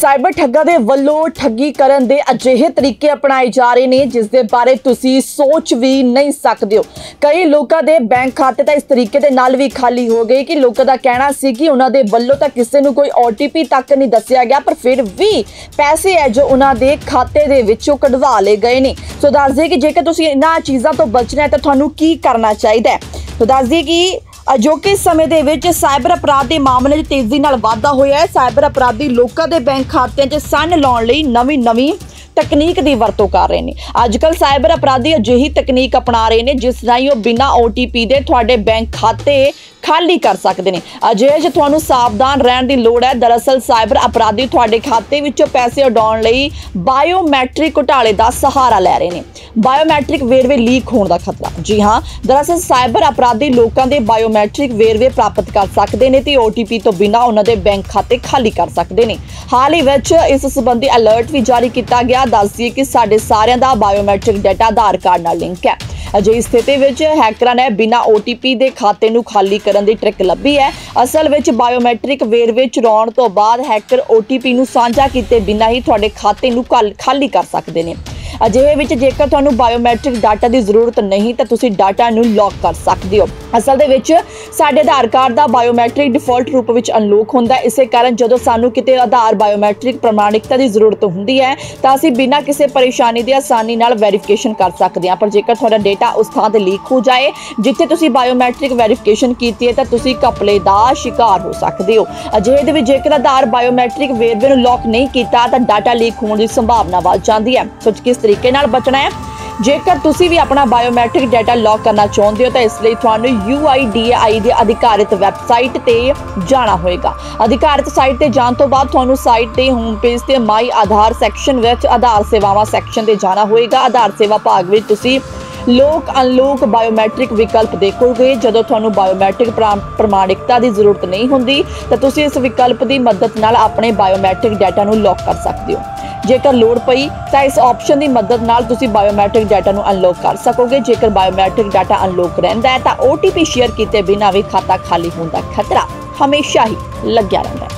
Cyber ਠੱਗਾਂ ਦੇ ਵੱਲੋਂ ਠੱਗੀ ਕਰਨ ਦੇ ਅਜਿਹੇ ਤਰੀਕੇ ਅਪਣਾਏ ਜਾ ਰਹੇ ਨੇ, ਜਿਸ ਦੇ ਬਾਰੇ ਤੁਸੀਂ ਸੋਚ ਵੀ ਨਹੀਂ ਸਕਦੇ ਹੋ। ਕਈ ਲੋਕਾਂ ਦੇ ਬੈਂਕ ਖਾਤੇ ਤਾਂ ਇਸ ਤਰੀਕੇ ਦੇ ਨਾਲ ਵੀ ਖਾਲੀ ਹੋ ਗਏ ਕਿ ਲੋਕਾਂ ਦਾ ਕਹਿਣਾ ਸੀ ਕਿ ਉਹਨਾਂ ਦੇ ਵੱਲੋਂ ਤਾਂ ਕਿਸੇ ਨੂੰ ਕੋਈ OTP ਤੱਕ ਨਹੀਂ ਦੱਸਿਆ ਗਿਆ, ਪਰ ਫਿਰ ਵੀ ਪੈਸੇ ਹੈ ਜੋ ਉਹਨਾਂ ਦੇ ਖਾਤੇ ਦੇ ਵਿੱਚੋਂ ਕਢਵਾ ਲਏ ਗਏ ਨੇ। ਸੋ ਦੱਸ ਦਈਏ ਕਿ ਜੇਕਰ ਤੁਸੀਂ ਇਹਨਾਂ ਚੀਜ਼ਾਂ ਤੋਂ ਬਚਣਾ ਹੈ ਤਾਂ ਤੁਹਾਨੂੰ ਕੀ ਕਰਨਾ ਚਾਹੀਦਾ ਹੈ? ਸੋ ਦੱਸ ਦਈਏ ਕਿ ਅਜੋਕੇ ਸਮੇਂ ਦੇ ਵਿੱਚ ਸਾਈਬਰ ਅਪਰਾਧ ਦੇ ਮਾਮਲੇ 'ਚ ਤੇਜ਼ੀ ਨਾਲ ਵਾਧਾ ਹੋਇਆ ਹੈ। ਸਾਈਬਰ ਅਪਰਾਧੀ ਲੋਕਾਂ ਦੇ ਬੈਂਕ ਖਾਤਿਆਂ 'ਚ ਸੰਨ ਲਾਉਣ ਲਈ ਨਵੀਂ-ਨਵੀਂ ਤਕਨੀਕ ਦੀ ਵਰਤੋਂ ਕਰ ਰਹੇ ਨੇ। ਅੱਜਕੱਲ ਸਾਈਬਰ ਅਪਰਾਧੀ ਅਜਿਹੀ ਤਕਨੀਕ ਅਪਣਾ ਰਹੇ ਨੇ, ਜਿਸ ਰਾਹੀਂ ਉਹ ਬਿਨਾਂ OTP ਦੇ ਤੁਹਾਡੇ ਬੈਂਕ ਖਾਤੇ ਖਾਲੀ ਕਰ ਸਕਦੇ ਨੇ। ਅਜਿਹੇ 'ਚ ਤੁਹਾਨੂੰ ਸਾਵਧਾਨ ਰਹਿਣ ਦੀ ਲੋੜ ਹੈ, ਦਰਅਸਲ ਸਾਈਬਰ ਅਪਰਾਧੀ ਤੁਹਾਡੇ ਖਾਤੇ ਵਿੱਚੋਂ ਪੈਸੇ ਉਡਾਉਣ ਲਈ ਬਾਇਓਮੈਟ੍ਰਿਕ ਘੁਟਾਲੇ ਦਾ ਸਹਾਰਾ ਲੈ ਰਹੇ ਨੇ। ਬਾਇਓਮੈਟ੍ਰਿਕ ਵੇਰਵੇ ਲੀਕ ਹੋਣ ਦਾ ਖਤਰਾ। ਜੀ ਹਾਂ, ਦਰਅਸਲ ਸਾਈਬਰ ਅਪਰਾਧੀ ਲੋਕਾਂ ਦੇ ਬਾਇਓਮੈਟ੍ਰਿਕ ਵੇਰਵੇ ਪ੍ਰਾਪਤ ਕਰ ਸਕਦੇ ਨੇ ਤੇ OTP ਤੋਂ ਬਿਨਾਂ ਉਹਨਾਂ ਦੇ ਬੈਂਕ ਖਾਤੇ ਖਾਲੀ ਕਰ ਸਕਦੇ ਨੇ। ਹਾਲ ਹੀ ਵਿੱਚ ਇਸ ਸੰਬੰਧੀ ਅਲਰਟ ਵੀ ਜਾਰੀ ਕੀਤਾ ਗਿਆ। ਦੱਸਦੀਏ ਕਿ ਸਾਡੇ ਸਾਰਿਆਂ ਦਾ ਬਾਇਓਮੈਟ੍ਰਿਕ ਡਾਟਾ ਆਧਾਰ ਕਾਰਡ ਨਾਲ ਲਿੰਕ ਹੈ। ਅਜਿਹੀ ਸਥਿਤੀ ਵਿੱਚ ਹੈਕਰਾਂ ਨੇ ਬਿਨਾਂ OTP ਦੇ ਖਾਤੇ ਨੂੰ ਖਾਲੀ ਕਰਨ ਦੀ ਟ੍ਰਿਕ ਲੱਭੀ ਹੈ। ਅਸਲ ਵਿੱਚ ਬਾਇਓਮੈਟ੍ਰਿਕ ਵੇਰਵੇ ਚੁਰਾਉਣ ਤੋਂ ਬਾਅਦ ਹੈਕਰ OTP ਨੂੰ ਸਾਂਝਾ ਕੀਤੇ ਬਿਨਾਂ ਹੀ ਤੁਹਾਡੇ ਖਾਤੇ ਨੂੰ ਖਾਲ- ਖਾਲੀ ਕਰ ਸਕਦੇ ਨੇ। ਅਜਿਹੇ ਵਿੱਚ ਜੇਕਰ ਤੁਹਾਨੂੰ ਬਾਇਓਮੈਟ੍ਰਿਕ ਡਾਟਾ ਦੀ ਜ਼ਰੂਰਤ ਨਹੀਂ, ਤਾਂ ਤੁਸੀਂ ਡਾਟਾ ਨੂੰ ਲੌਕ ਕਰ ਸਕਦੇ ਹੋ। ਅਸਲ ਦੇ ਵਿੱਚ, ਸਾਡੇ ਆਧਾਰ ਕਾਰਡ ਦਾ ਬਾਇਓਮੈਟ੍ਰਿਕ ਡਿਫਾਲਟ ਰੂਪ ਵਿੱਚ ਅਨਲੌਕ ਹੁੰਦਾ ਇਸੇ ਕਾਰਨ ਜਦੋਂ ਸਾਨੂੰ ਕਿਤੇ ਆਧਾਰ ਬਾਇਓਮੈਟ੍ਰਿਕ ਪ੍ਰਮਾਣਿਕਤਾ ਦੀ ਜ਼ਰੂਰਤ ਹੁੰਦੀ ਹੈ, ਤਾਂ ਅਸੀਂ ਬਿਨਾਂ ਕਿਸੇ ਪਰੇਸ਼ਾਨੀ ਦੇ ਆਸਾਨੀ ਨਾਲ ਵੈਰੀਫਿਕੇਸ਼ਨ ਕਰ ਸਕਦੇ ਹਾਂ। ਪਰ ਜੇਕਰ ਤੁਹਾਡਾ ਡਾਟਾ ਉਸ ਥਾਂ ਤੇ ਲੀਕ ਹੋ ਜਾਏ, ਜਿੱਥੇ ਤੁਸੀਂ ਬਾਇਓਮੈਟ੍ਰਿਕ ਵੈਰੀਫਿਕੇਸ਼ਨ ਕੀਤੀ ਹੈ, ਤਾਂ ਤੁਸੀਂ ਘਪਲੇ ਦਾ ਸ਼ਿਕਾਰ ਹੋ ਸਕਦੇ ਹੋ। ਅਜਿਹੇ ਦੇ ਵਿੱਚ ਜੇਕਰ ਆਧਾਰ ਬਾਇਓਮੈਟ੍ਰਿਕ ਵੇਰਵੇ ਨੂੰ ਲੌਕ ਨਹੀਂ ਕੀਤਾ, ਤਾਂ ਡਾਟਾ ਲੀਕ ਹੋਣ ਦੀ ਸੰਭਾਵਨਾ ਵੱਧ ਜਾਂਦੀ ਹੈ। ਸੋ ਕਿਸ ਤਰੀਕੇ ਨਾਲ ਬਚਣਾ ਹੈ। ਜੇਕਰ ਤੁਸੀਂ ਵੀ ਆਪਣਾ ਬਾਇਓਮੈਟ੍ਰਿਕ ਡਾਟਾ ਲੌਕ ਕਰਨਾ ਚਾਹੁੰਦੇ ਹੋ, ਤਾਂ ਇਸ ਲਈ ਤੁਹਾਨੂੰ UIDAI ਦੀ ਅਧਿਕਾਰਿਤ ਵੈਬਸਾਈਟ ਤੇ ਜਾਣਾ ਹੋਵੇਗਾ ਅਧਿਕਾਰਿਤ ਸਾਈਟ ਤੇ ਜਾਣ ਤੋਂ ਬਾਅਦ ਤੁਹਾਨੂੰ ਸਾਈਟ ਤੇ ਹੋਮ ਪੇਜ ਤੇ ਮਾਈ ਆਧਾਰ ਸੈਕਸ਼ਨ ਵਿੱਚ ਆਧਾਰ ਸੇਵਾਵਾਂ ਸੈਕਸ਼ਨ ਤੇ ਜਾਣਾ ਹੋਵੇਗਾ ਆਧਾਰ ਸੇਵਾ ਭਾਗ ਵਿੱਚ ਤੁਸੀਂ ਲੋਕ ਅਨਲੋਕ ਬਾਇਓਮੈਟ੍ਰਿਕ ਵਿਕਲਪ ਦੇਖੋਗੇ। ਜਦੋਂ ਤੁਹਾਨੂੰ ਬਾਇਓਮੈਟ੍ਰਿਕ ਪ੍ਰਮਾਣਿਕਤਾ ਦੀ ਜ਼ਰੂਰਤ ਨਹੀਂ ਹੁੰਦੀ, ਤਾਂ ਤੁਸੀਂ ਇਸ ਵਿਕਲਪ ਦੀ ਮਦਦ ਨਾਲ ਆਪਣੇ ਬਾਇਓਮੈਟ੍ਰਿਕ ਡਾਟਾ ਨੂੰ ਲੌਕ ਕਰ ਸਕਦੇ ਹੋ। ਜੇਕਰ ਲੋੜ ਪਈ ਤਾਂ ਇਸ ਆਪਸ਼ਨ ਦੀ ਮਦਦ ਨਾਲ ਤੁਸੀਂ ਬਾਇਓਮੈਟ੍ਰਿਕ ਡਾਟਾ ਨੂੰ ਅਨਲੌਕ ਕਰ ਸਕੋਗੇ। ਜੇਕਰ ਬਾਇਓਮੈਟ੍ਰਿਕ ਡਾਟਾ ਅਨਲੌਕ ਰਹਿੰਦਾ ਹੈ ਤਾਂ OTP ਸ਼ੇਅਰ ਕੀਤੇ ਬਿਨਾਂ ਵੀ ਖਾਤਾ ਖਾਲੀ ਹੋਣ ਦਾ ਖਤਰਾ ਹਮੇਸ਼ਾ ਹੀ ਲੱਗਿਆ ਰਹਿੰਦਾ ਹੈ।